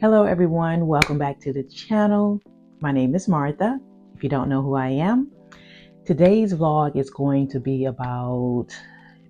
Hello everyone, welcome back to the channel. My name is Martha. If you don't know who I am, today's vlog is going to be about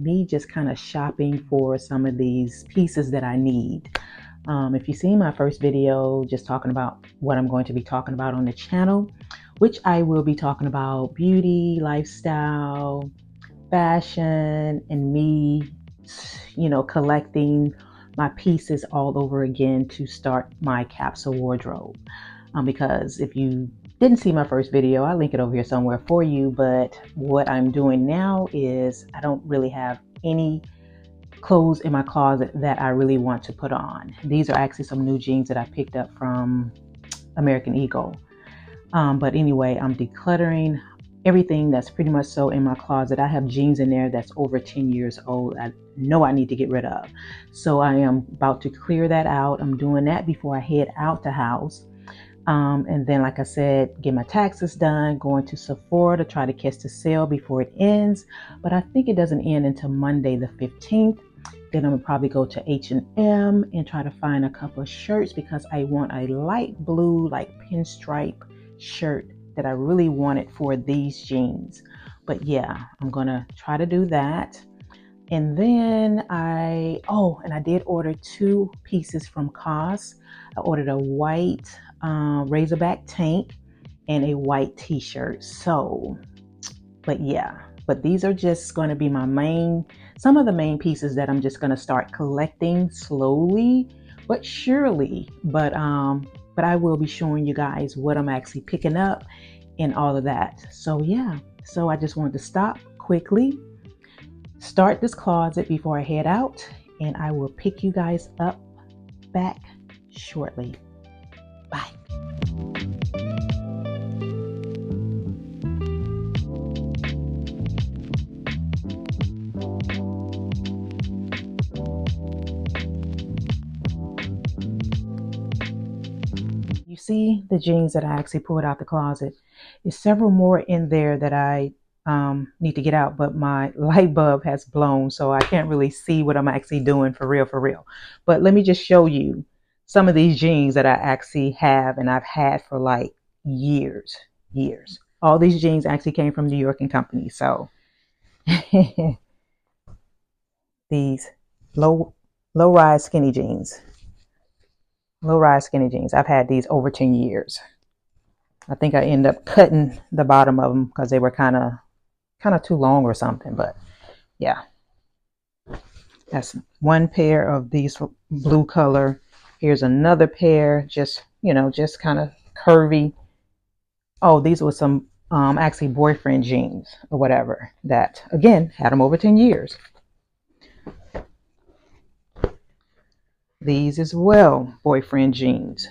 me just kind of shopping for some of these pieces that I need. Um, if you've seen my first video, just talking about what I'm going to be talking about on the channel, which I will be talking about beauty, lifestyle, fashion, and me, you know, collecting my pieces all over again to start my capsule wardrobe. Um, because if you didn't see my first video, I'll link it over here somewhere for you. But what I'm doing now is I don't really have any clothes in my closet that I really want to put on. These are actually some new jeans that I picked up from American Eagle. Um, but anyway, I'm decluttering everything that's pretty much so in my closet. I have jeans in there that's over 10 years old. I know I need to get rid of. So I am about to clear that out. I'm doing that before I head out the house. Um, and then, like I said, get my taxes done, going to Sephora to try to catch the sale before it ends. But I think it doesn't end until Monday the 15th. Then I'm gonna probably go to H&M and try to find a couple of shirts because I want a light blue, like pinstripe shirt that I really wanted for these jeans. But yeah, I'm gonna try to do that. And then I, oh, and I did order two pieces from COS. I ordered a white uh, racerback tank and a white t-shirt. So, but yeah, but these are just going to be my main, some of the main pieces that I'm just going to start collecting slowly, but surely. But, um, but I will be showing you guys what I'm actually picking up and all of that. So yeah, so I just wanted to stop quickly, start this closet before I head out, and I will pick you guys up back shortly. See the jeans that I actually pulled out the closet. There's several more in there that I um, need to get out, but my light bulb has blown, so I can't really see what I'm actually doing for real, for real. But let me just show you some of these jeans that I actually have and I've had for like years, years. All these jeans actually came from New York and Company. So these low low rise skinny jeans. Low rise skinny jeans. I've had these over 10 years. I think I ended up cutting the bottom of them because they were kind of kind of too long or something. But yeah, that's one pair of these blue color Here's another pair, just, you know, just kind of curvy. Oh, these were some um, actually boyfriend jeans or whatever that, again, had them over 10 years. These as well, boyfriend jeans.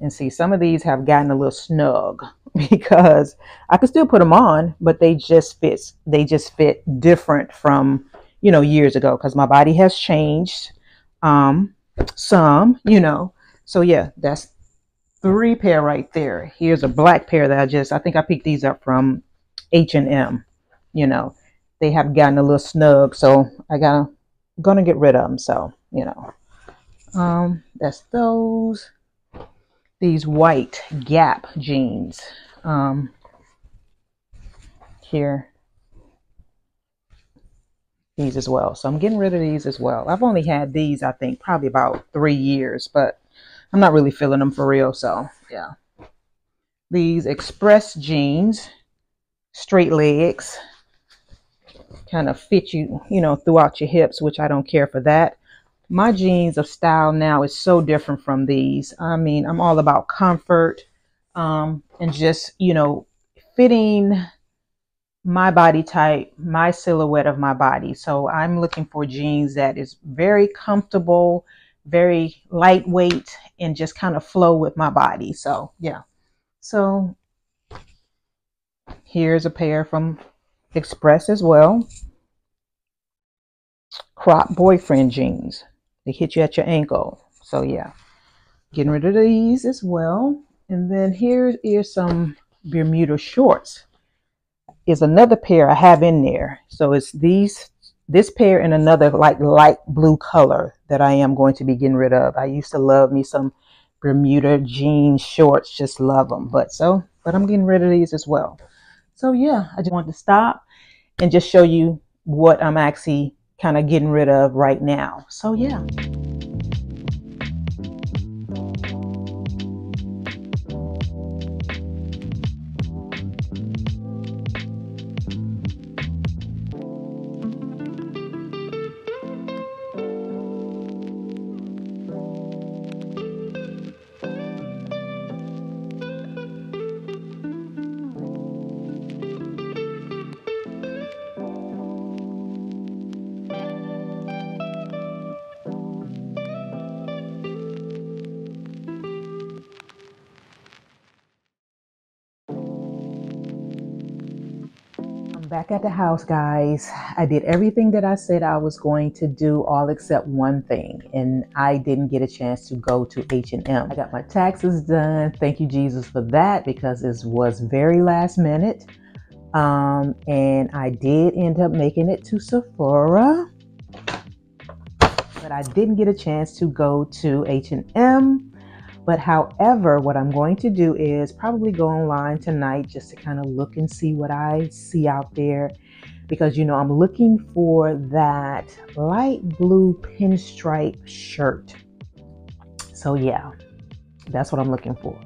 And see, some of these have gotten a little snug because I could still put them on, but they just fit, they just fit different from, you know, years ago because my body has changed. Um, some, you know. So yeah, that's three pair right there. Here's a black pair that I just, I think I picked these up from H&M, you know. They have gotten a little snug, so I gotta, gonna get rid of them, so, you know. Um, that's those. These white Gap jeans. Um, here these as well. So I'm getting rid of these as well. I've only had these, I think, probably about three years, but I'm not really feeling them for real. So yeah. These Express jeans, straight legs, kind of fit you, you know, throughout your hips, which I don't care for that. My jeans of style now is so different from these. I mean, I'm all about comfort um, and just, you know, fitting my body type, my silhouette of my body. So I'm looking for jeans that is very comfortable, very lightweight, and just kind of flow with my body. So yeah. So here's a pair from Express as well. Crop boyfriend jeans. They hit you at your ankle. So yeah. Getting rid of these as well. And then here is some Bermuda shorts is another pair I have in there. So it's these, this pair and another like light blue color that I am going to be getting rid of. I used to love me some Bermuda jeans, shorts, just love them. But so, but I'm getting rid of these as well. So yeah, I just want to stop and just show you what I'm actually kind of getting rid of right now. So yeah. Back at the house guys. I did everything that i said i was going to do all except one thing and i didn't get a chance to go to h&m i got my taxes done. Thank you jesus for that because it was very last minute. Um, and i did end up making it to sephora but i didn't get a chance to go to h&m but however, what I'm going to do is probably go online tonight just to kind of look and see what I see out there. Because, you know, I'm looking for that light blue pinstripe shirt. So, yeah, that's what I'm looking for.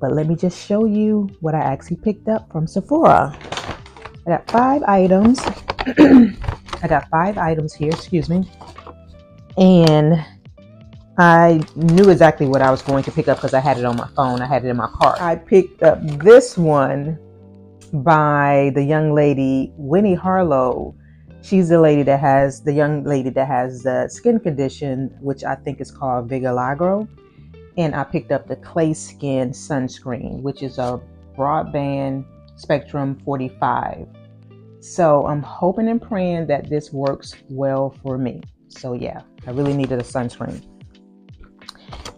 But let me just show you what I actually picked up from Sephora. I got five items. I got five items here, excuse me. And I knew exactly what I was going to pick up because I had it on my phone. I had it in my cart. I picked up this one by the young lady, Winnie Harlow. She's the lady that has the young lady that has the skin condition, which I think is called vitiligo. And I picked up the Cay Skin sunscreen, which is a broadband spectrum 45. So I'm hoping and praying that this works well for me. So yeah, I really needed a sunscreen.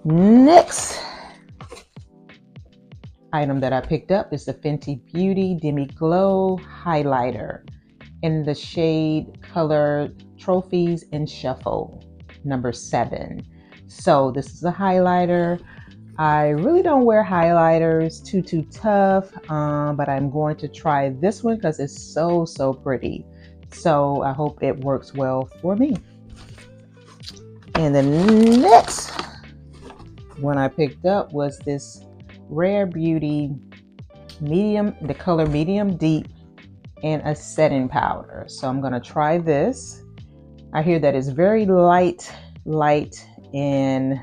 Next item that I picked up is the Fenty Beauty Demi Glow Highlighter in the shade color Trophies and Shuffle number seven. So this is a highlighter. I really don't wear highlighters too too tough, um, but I'm going to try this one because it's so so pretty. So I hope it works well for me. And the next one I picked up was this Rare Beauty medium, the color medium deep and a setting powder. So I'm gonna try this. I hear that it's very light, light, and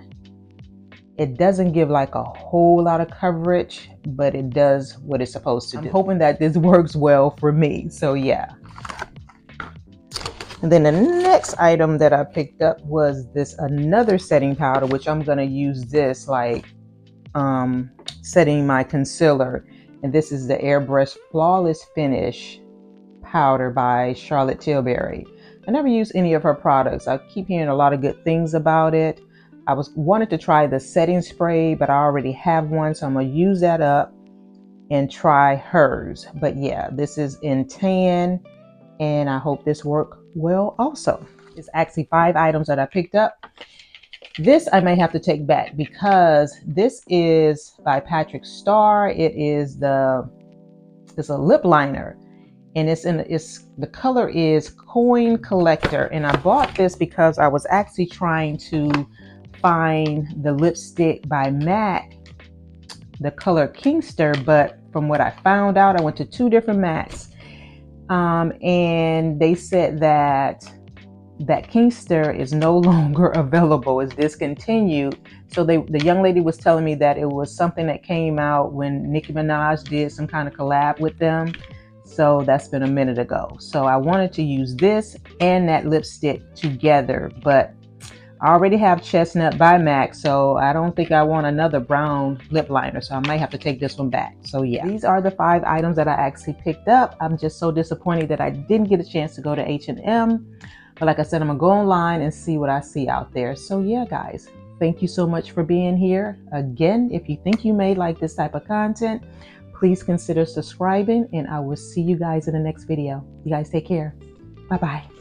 it doesn't give like a whole lot of coverage, but it does what it's supposed to I'm do. I'm hoping that this works well for me. So yeah. And then the next item that I picked up was this another setting powder, which I'm gonna use this like um, setting my concealer. And this is the Airbrush Flawless Finish powder by Charlotte Tilbury. I never used any of her products. I keep hearing a lot of good things about it. I was wanted to try the setting spray, but I already have one, so I'm gonna use that up and try hers. But yeah, this is in tan, and I hope this work well also. It's actually five items that I picked up. This I may have to take back because this is by Patrick Starr. It is the it's a lip liner and it's in it's the color is coin collector and I bought this because I was actually trying to find the lipstick by MAC the color Kingster but from what I found out I went to two different MACs um, and they said that that Kingster is no longer available, is discontinued. So they, the young lady was telling me that it was something that came out when Nicki Minaj did some kind of collab with them. So that's been a minute ago. So I wanted to use this and that lipstick together, but I already have Chestnut by MAC, so I don't think I want another brown lip liner, so I might have to take this one back. So yeah, these are the five items that I actually picked up. I'm just so disappointed that I didn't get a chance to go to H&M. But like I said, I'm gonna go online and see what I see out there. So yeah, guys, thank you so much for being here. Again, if you think you may like this type of content, please consider subscribing and I will see you guys in the next video. You guys take care. Bye-bye.